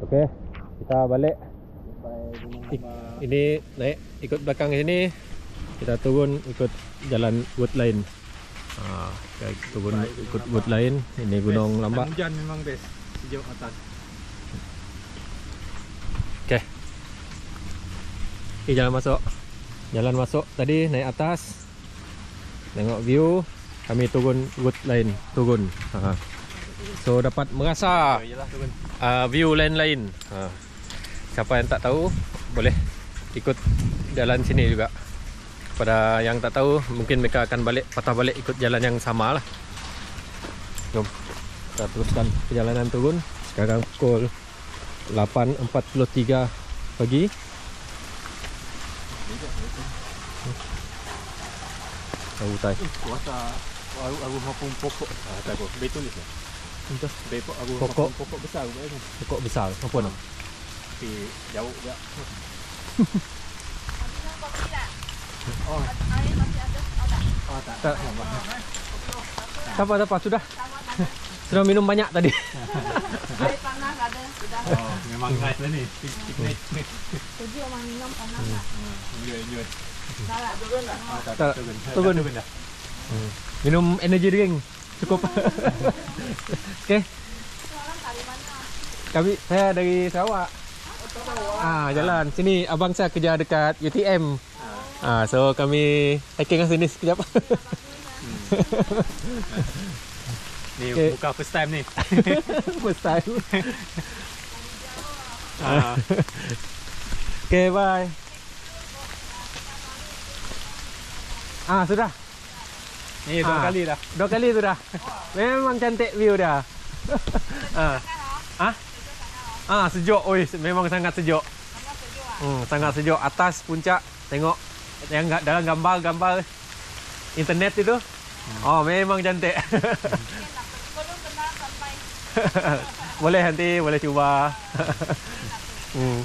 Okey, kita balik. Ik- Ini naik ikut belakang sini. Kita turun ikut jalan wood line. Ha, kita turun ikut wood line. Ini gunung lambak. Hujan memang best. Sejuk atas. Okey. Ini jalan masuk. Jalan masuk tadi naik atas. Tengok view. Kami turun wood line, turun. Ha. So dapat merasa Yalah turun. uh, view lain-lain. Ha. Siapa yang tak tahu boleh ikut jalan sini juga. Pada yang tak tahu mungkin mereka akan balik patah balik ikut jalan yang sama lah. Jom kita teruskan perjalanan turun. Sekarang pukul 8.43 pagi. Tahu tai. Eh, kuasa aru aru maupun pokok. Ah, tak apa. Betul ni. Entah. Betul aru Pokok. pokok besar kan. Pokok besar apa nak? Tapi jauh juga. Oh. Air masih ada. Ada. Oh tak. Tak. Tak apa, tak apa, sudah. Sudah minum banyak tadi. Air panas ada. Sudah. Oh, memang nice lah ni. Piknik. Tujuh orang minum panas tak? Enjoy, enjoy. Turun tak? Ah, tak, Tak. tak, turun. Turun. Dah Turun dah. Minum energy drink. Cukup. Okey. Mana? Kami saya dari Sarawak. Ah, jalan. Sini abang saya kerja dekat UTM. Ah, so kami hiking kat sini sekejap. Ni Okay. buka first time ni. First time. Ah, Okay, bye. Ah, sudah. Ni dua Ah. kali dah. Dua kali sudah. Memang cantik view dia. ah. Ah? Ah, sejuk. Oi, memang sangat sejuk. Sangat sejuk ah. Hmm, sangat sejuk atas puncak. Tengok yang ga- dalam gambar-gambar internet itu. Oh, memang cantik. Sampai. boleh nanti boleh cuba. hmm.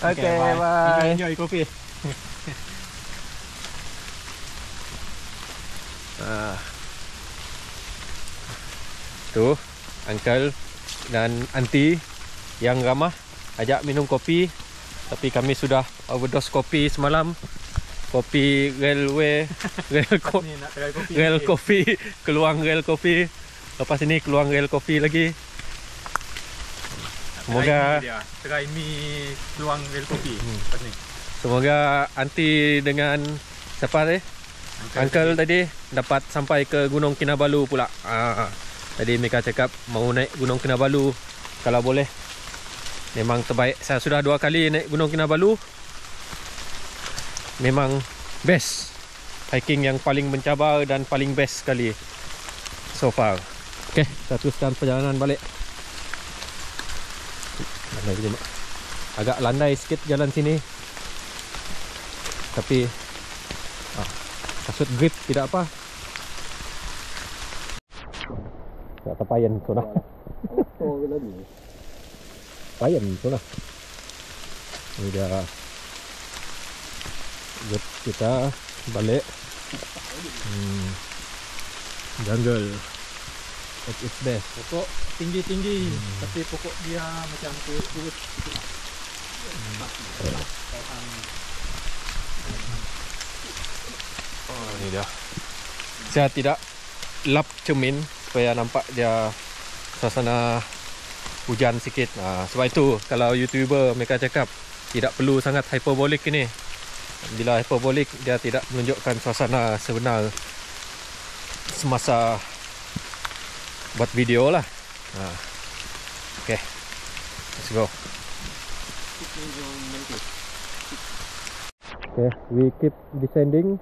Okay, bye. Enjoy, enjoy kopi. Ah. Tu uncle dan auntie yang ramah ajak minum kopi tapi kami sudah overdose kopi semalam. Kopi railway, rail ko, Ni nak try kopi. rail kopi, keluang rail kopi. Lepas ini keluang rail kopi lagi. Semoga- Try mi peluang rel kopi. Hmm. Lepas ni. Semoga auntie dengan siapa tadi? Uncle tadi dapat sampai ke Gunung Kinabalu pula. Ah, tadi mereka cakap mau naik Gunung Kinabalu kalau boleh. Memang terbaik. Saya sudah dua kali naik Gunung Kinabalu. Memang best. Hiking yang paling mencabar dan paling best sekali so far. Okey, kita teruskan perjalanan balik. Agak landai sikit jalan sini. Tapi ah, kasut grip tidak apa. Tak terpayan. Oh, kalau ni. Payan sudah. Ini dia grip kita balik. Hmm. Jungle at its best. Pokok tinggi-tinggi tapi pokok dia macam kurus-kurus. Oh, ini dia. Saya tidak lap cermin supaya nampak dia suasana hujan sikit. Ha, sebab itu kalau YouTuber mereka cakap tidak perlu sangat hyperbolic ini. Bila hyperbolic dia tidak menunjukkan suasana sebenar semasa buat video lah. Ha. Okay. Let's go. Okay, we keep descending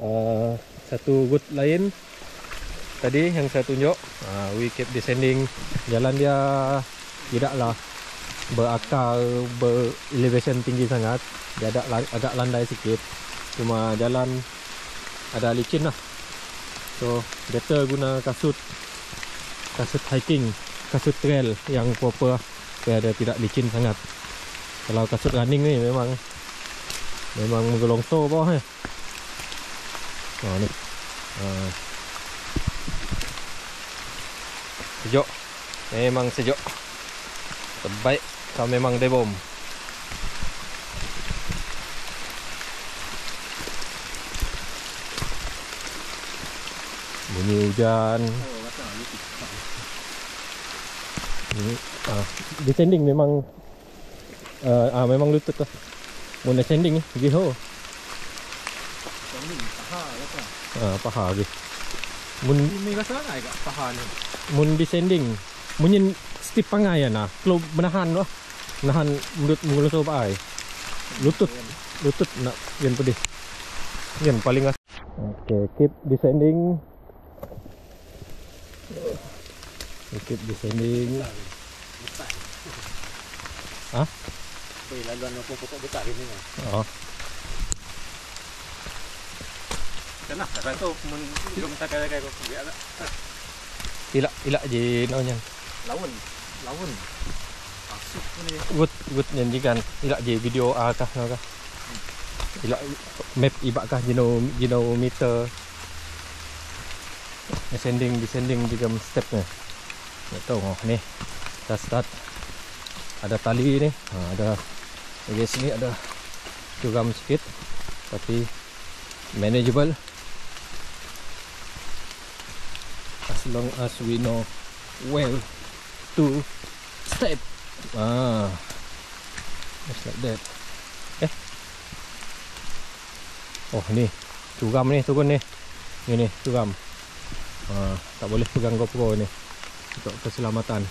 uh, satu route lain. Tadi yang saya tunjuk uh, we keep descending. Jalan dia tidaklah berakar berelevation tinggi sangat. Dia la- agak landai sikit. Cuma jalan ada licin lah. So better guna kasut. Kasut hiking kasut trail yang proper lah, supaya dia tidak licin sangat. Kalau kasut running ni memang memang menggelongsor bawah ni Ha ni. Ha. Sejuk. Memang sejuk. Terbaik kalau memang dia bom. Bunyi hujan. Ni ah descending memang uh, ah memang lutut lah. Mun descending ni pergi Ah paha lagi. Mun Ini rasa nak agak paha ni. mun descending. Munyin step pangai ya nah. Kalau menahan lah menahan mulut mulut so pai lutut. Lutut nak yang pedih. Yang paling as okay keep descending. Okay, keep descending. Hah? Boleh laluan apa pokok besar ini kan. oh Kenapa? Mun tak kaya kaya tak. ilak ilak je naunya Lawan. Lawan. Asuk ni. good good nyanyikan ilak je video ah kah kah. Ilak map ibak kah jino jino meter. Ascending descending juga step ni. Nak tahu oh, ni. Dah start. Ada tali ni. Ha, ada di sini ada curam sikit. Tapi manageable as long as we know where to step. Ah just like that. Eh? Oh ni. Curam ni turun ni. Ni ni curam ah, tak boleh pegang GoPro ni. Untuk keselamatan.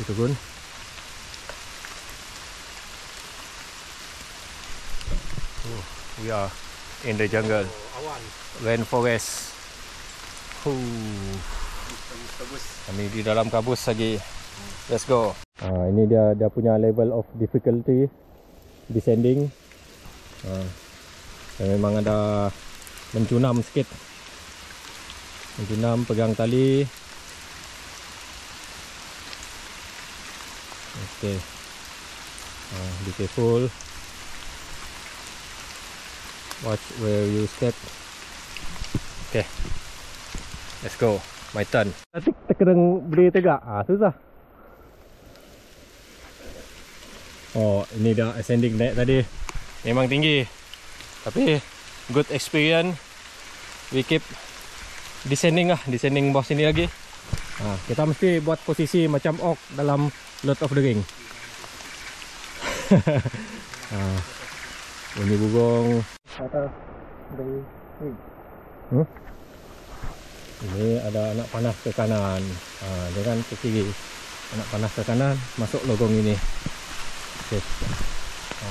Dia turun. Oh, we are in the jungle. Awan. rainforest Huh. Kami di dalam kabus lagi. Let's go. Ha, ini dia dia punya level of difficulty descending. Ha, memang ada mencunam sikit. Mencunam pegang tali. Okay. Ha, be careful. Watch where you step. Okay. Let's go. My turn. Nanti terkena beri tegak. Ah, susah. Oh, ini dah ascending naik tadi. Memang tinggi. Tapi good experience. We keep descending lah, descending bawah sini lagi. Ha, kita mesti buat posisi macam orc dalam Lord of the Ring. ha. Bunyi burung. Kata dari Hmm? Ini ada anak panah ke kanan. Ha, dia kan ke kiri. Anak panah ke kanan, masuk logong ini. Okey. Ha.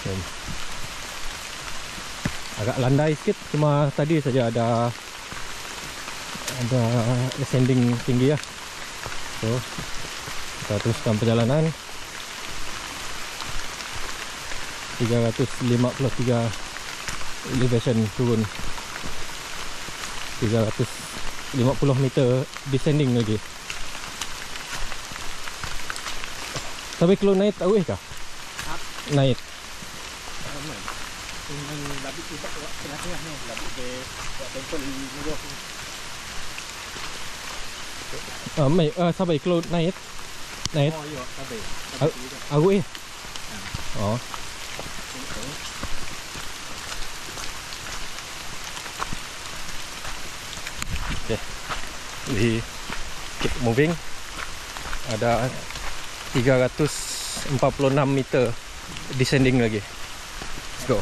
Okay. Agak landai sikit cuma tadi saja ada ada ascending tinggi ya. So, kita teruskan perjalanan. 353 elevation turun 350 meter descending lagi tapi kalau naik tahu eh kah? naik ramai. Dengan labik tu tak buat tengah-tengah ni. Labik ke buat temple di mulut. ah, mai ah, sabai kalau naik naik Oh, ya, sabar. Au. aku eh oh di keep moving. Ada 346 meter descending lagi. Let's go.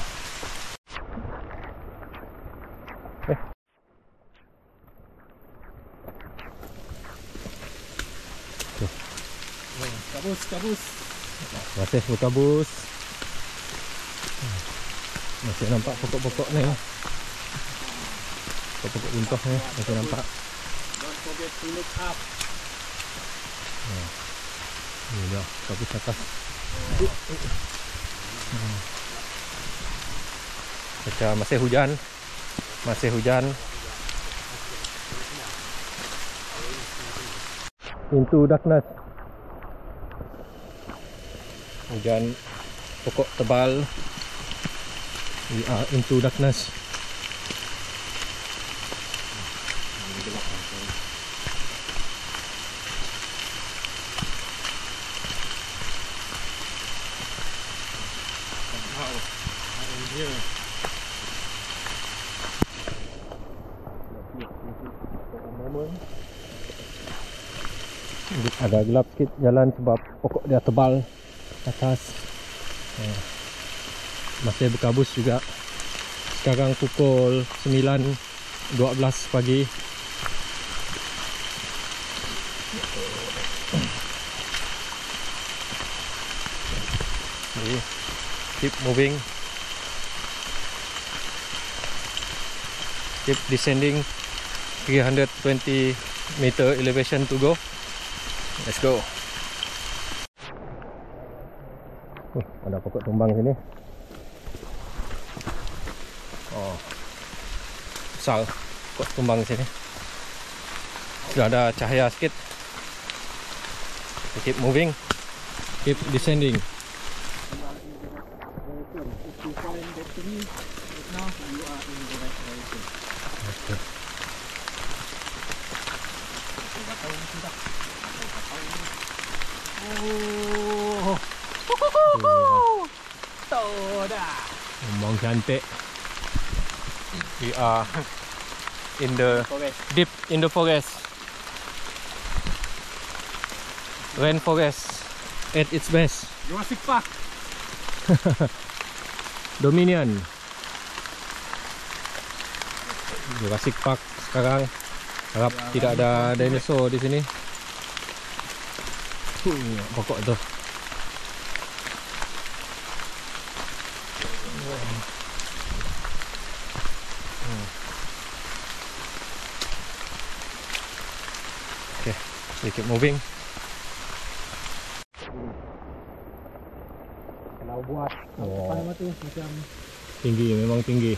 Kabus, kabus. masih buka bus masih nampak pokok-pokok ni pokok-pokok buntah ni masih nampak Don't forget to look up. Atas. Macam masih hujan. Masih hujan. Into darkness. Hujan pokok tebal. We are into darkness. Ya. Agak gelap sikit jalan sebab pokok dia tebal atas. Eh, Masih berkabus juga. Sekarang pukul 9.12 pagi. Jadi, keep moving. Keep descending 320 meter elevation to go. Let's go. Oh, ada pokok tumbang sini. Oh. Besar pokok tumbang sini. Sudah ada cahaya sikit. We keep moving. Keep descending. If you find destiny, right now you are in the right direction. Okay. Batau ni sudah. Batau ni. Oh. Tahu dah. Tumbang cantik. We are in the Forest. deep in the forest. Rainforest at its best. Jurassic Park. Dominion Jurassic Park sekarang harap Ya, tidak ada dinosaur di sini Hmm, pokok tu Hmm. Okay, moving. Kalau buat apa tu macam Tinggi, memang tinggi.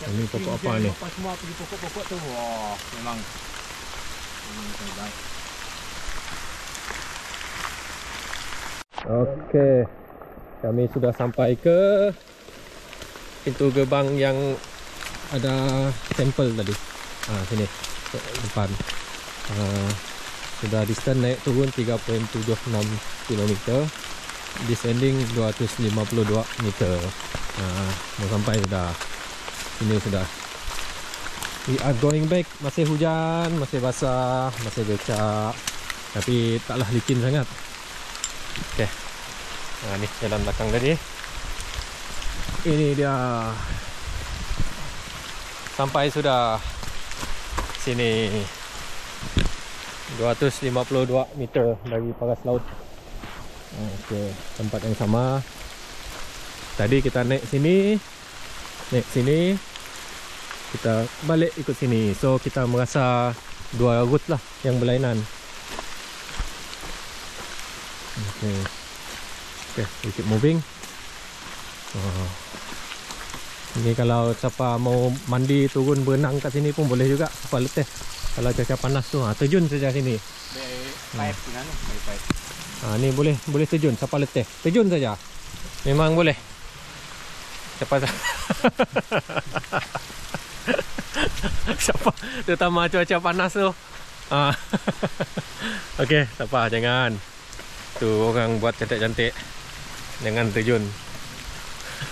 Ini pokok apa ni? Apa semua pergi pokok-pokok tu. Wah, memang memang sangat baik. Okey. Kami sudah sampai ke pintu gerbang yang ada tempel tadi. Ha sini. Depan. Ha, sudah distance naik turun 3.76 km. Descending 252 meter. Ha, mau sampai sudah. Sini sudah. We are going back. Masih hujan, masih basah, masih becak. Tapi taklah licin sangat. Okey. Nah, ni jalan belakang tadi. Ini dia. Sampai sudah sini. 252 meter dari paras laut. Okey, tempat yang sama. Tadi kita naik sini. Naik sini. Kita balik ikut sini. So kita merasa dua route lah yang berlainan. Okay. Okay, we keep moving. Oh. Ini kalau siapa mau mandi turun berenang kat sini pun boleh juga. Siapa letih. Kalau cuaca panas tu, ha, terjun saja sini. Pipe hmm. Ha, ni boleh boleh terjun. Siapa letih. Terjun saja. Memang boleh. Siapa Siapa terutama cuaca panas tu. Ha. Okey, siapa jangan. Tu orang buat cantik-cantik. Jangan terjun.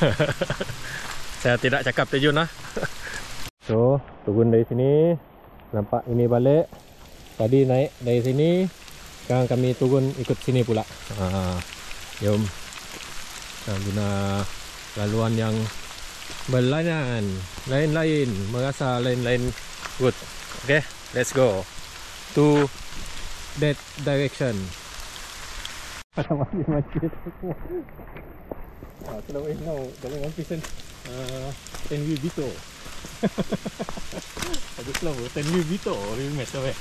Saya tidak cakap terjun lah. so, turun dari sini. Nampak ini balik. Tadi naik dari sini. Sekarang kami turun ikut sini pula. Ha. Jom. Kita guna laluan yang berlainan. Lain-lain. Merasa lain-lain route. Okay, let's go. To that direction. Ada masjid-masjid. Ah, kalau eh now dalam one person uh, 10 view Ada slow 10 view Vito, real match eh.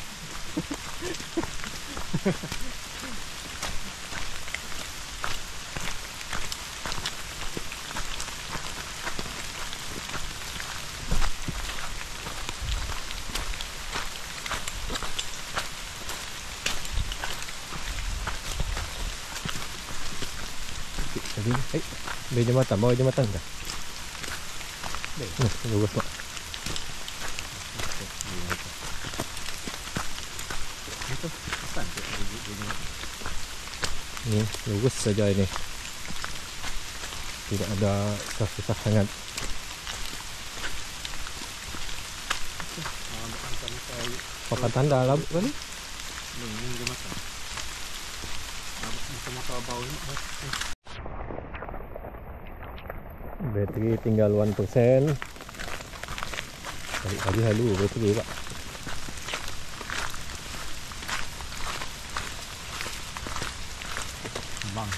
Tadi, eh, Dari jambatan, bawa jambatan ke? Pesan tu. Dia- dia- dia- Ni, lurus saja ini. Tidak ada susah-susah sangat. Pakai tanda lah kali. ni ni dia makan. Ah, makan bau ni. Eh, Bateri tinggal 1%. Balik tadi halu bateri pak. Bang.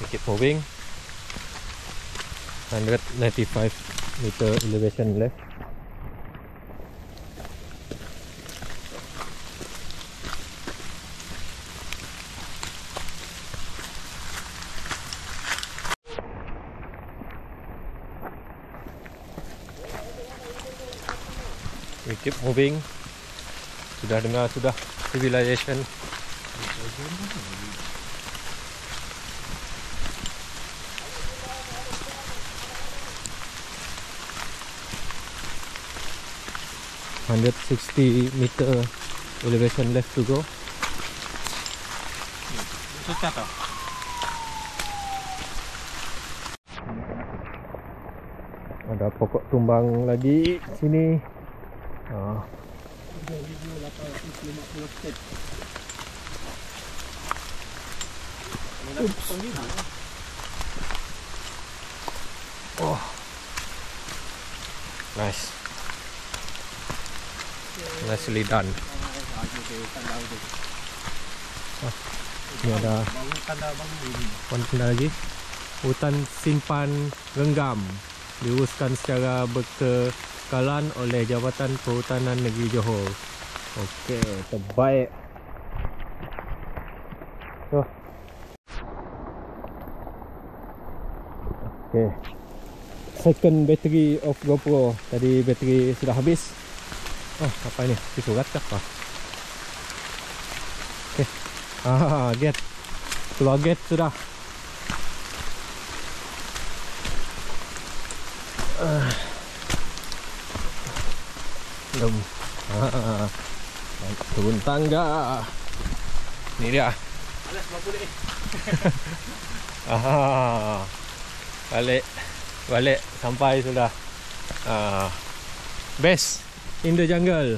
We keep moving. 195 meter elevation left. Moving. Sudah dengar sudah civilization. Hundred sixty meter elevation left to go. Susah tau. Ada pokok tumbang lagi sini. 2850 step. Oops. oh. Nice. Nicely done. Ini ada. Konten lagi Hutan simpan renggam Diuruskan secara berkekalan oleh Jabatan Perhutanan Negeri Johor. Okey, terbaik. So Okey. Second battery of GoPro. Tadi bateri sudah habis. Oh, apa ini? Itu surat ke apa? Okey. Ah, get. Keluar gate sudah Belum ah. Naik Turun tangga Ni dia Alas berapa boleh? ah. Balik Balik Sampai sudah ah. Best In the jungle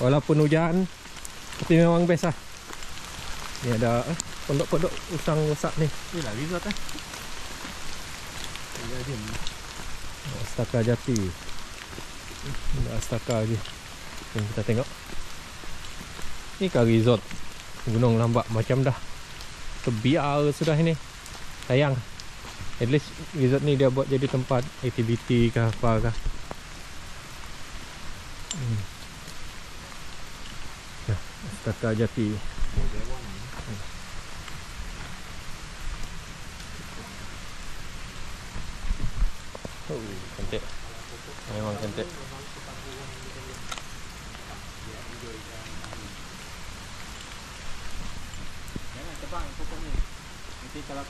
Walaupun hujan Tapi memang best lah Ni ada eh, Pondok-pondok usang rosak ni Ni lah resort eh. Ya dia. Astaka Jati Astaka je. Jom kita tengok. Ni kan resort. Gunung Lambak macam dah Terbiar sudah ini. Sayang. At least resort ni dia buat jadi tempat Aktiviti ke apa ke hmm. Astaka Jati Oh, cantik Memang cantik Jangan tebang pokok ni. Nanti kalau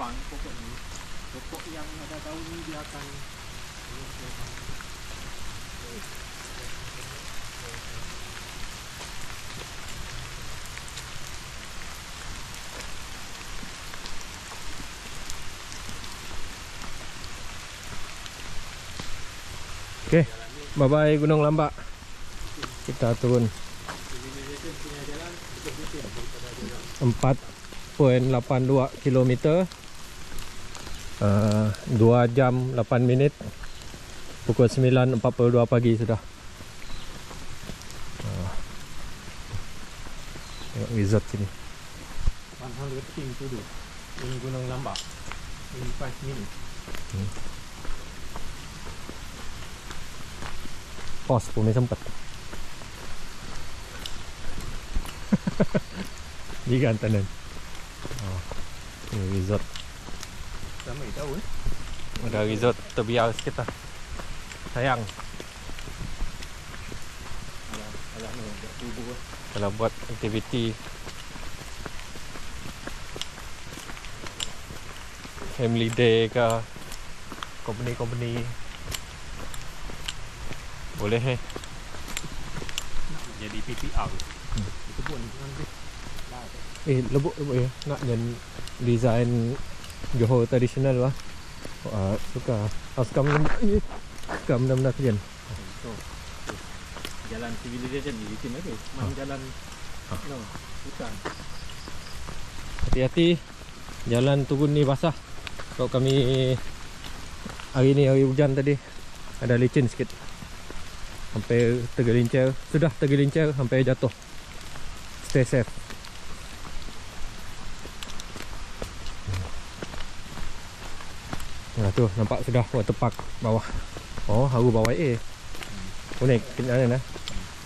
kau tebang pokok ni, pokok yang ada daun ni dia akan Okay Bye bye Gunung Lambak. Kita turun. 4.82 km uh, 2 jam 8 minit Pukul 9.42 pagi sudah uh, Tengok resort sini 100 thing to do. Ini Gunung Lambak. In 5 minutes. Pos pun ni sempat Jika antanan oh, Ini resort Sama ni tahu eh. Ada resort terbiar sikit lah Sayang Alah, alah ni buat tubuh eh. Kalau buat aktiviti Family day ke Company-company Boleh eh Nak jadi PPR. Kebun dengan tu. Lah. Eh lebuk lebuk ya Nak dan design Johor tradisional lah. Wah suka. Harus kam nam Eh nak kalian So, jalan civilization di sini lagi. Mana jalan no, hutan. Hati-hati Jalan turun ni basah. Kalau kami Hari ni hari hujan tadi Ada licin sikit. Sampai tergelincir Sudah tergelincir Sampai jatuh. Stay safe Nah tu nampak sudah water park bawah Oh haru bawah eh Unik kenapa nah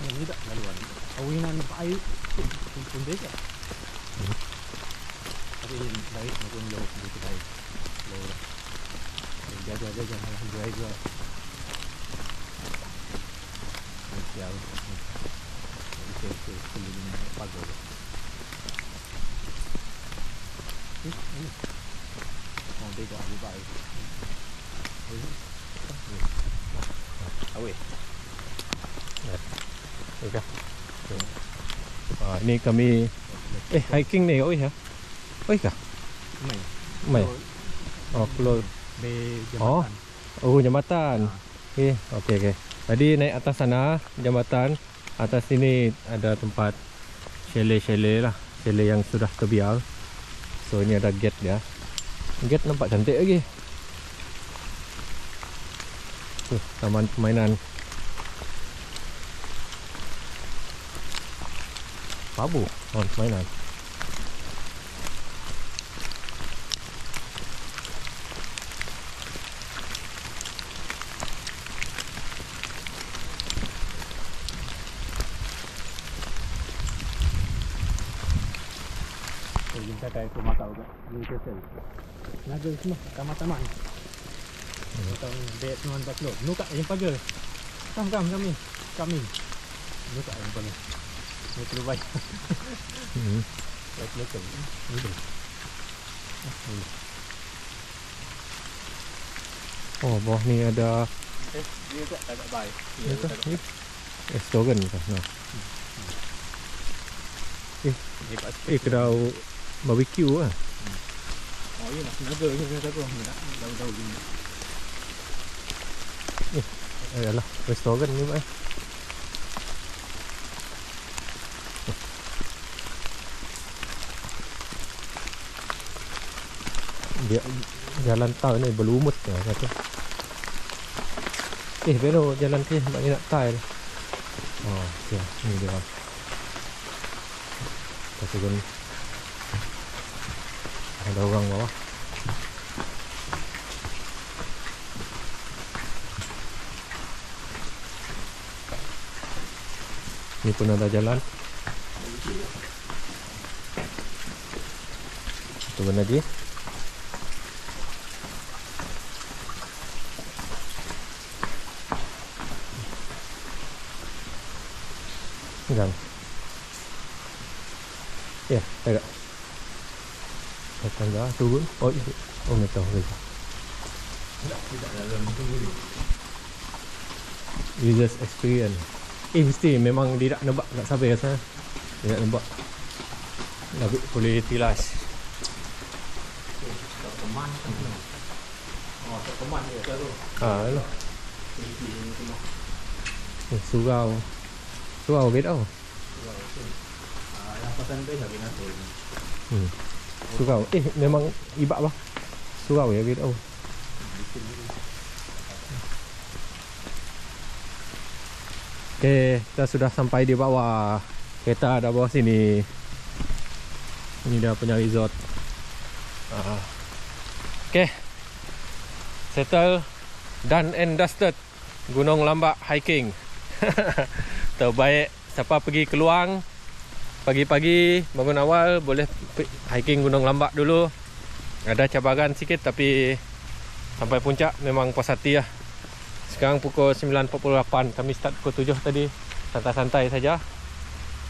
Ini tak laluan. Kawinan air pun dia. Tapi baik maupun low di kedai. Low lah. Jaga jaga jangan dry juga. Sial. Itu itu keliling pagar. Eh, ini. Oh, dia dah lebih baik. Awet. Okay. Ah, ni kami eh hiking ni oi ha. Oi kah? Mai. Mai. Oh, keluar. Be Oh. jambatan. Oh, jambatan. Okey, okey okey. Tadi naik atas sana jambatan. Atas sini ada tempat chalet-chalet lah. Chalet yang sudah terbiar. So ini ada gate dia. Gate nampak cantik lagi. Tu, taman permainan. Babu, taman permainan. So, yung tatay tumatawag ka. Yung tatay. Nagel semua, taman-taman. Matang bet nuan batlo. Nuka yung pagal. Kam kam kami. Kami. Nuka yung pagal. May kelubay. Hmm. Baik lokal. Ini. Oh, bawah ni ada Eh, dia tak tak baik. Ni ke? Ni? Restoran ke? No. Dia pak Eh, kedai barbecue lah. Oh, iya lah. Naga ni kata aku. Nak tahu-tahu ni. Eh, alah, restoran ni pak. Dia jalan tau ni berlumut lah kata. Eh, Vero jalan ke nak nak tile. Oh, ya, ni dia. Kita turun. Ada orang bawah. Ni pun ada jalan. Turun lagi. Jangan. Ya, agak. Tangga turun. Oh. Oh, ni tahu lagi. Users experience. Eh mesti memang dia tak nampak tak sampai kat sana. Dia tak nampak. Dah boleh tilas. Oh, teman dia tu. Ha lah. Eh, surau. Surau bed tau. Ah, yang pasal tu lagi nanti. Hmm. Surau. Eh memang ibak bah. Surau ya bed tau. Okay, kita sudah sampai di bawah. Kereta ada bawah sini. Ini dia punya resort. Ah. Okay. Settle done and dusted. Gunung Lambak hiking. Terbaik siapa pergi keluang pagi-pagi bangun awal boleh hiking Gunung Lambak dulu. Ada cabaran sikit tapi sampai puncak memang puas hati lah. Sekarang pukul 9.48 Kami start pukul 7 tadi. Santai-santai saja.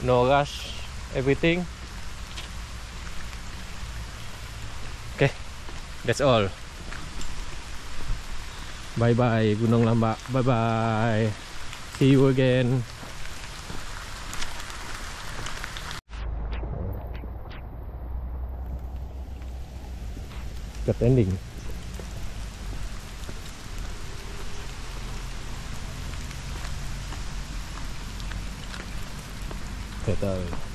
No rush. Everything. Okay. That's all. Bye-bye Gunung Lambak. Bye-bye. See you again. Got ending. Tak tahu.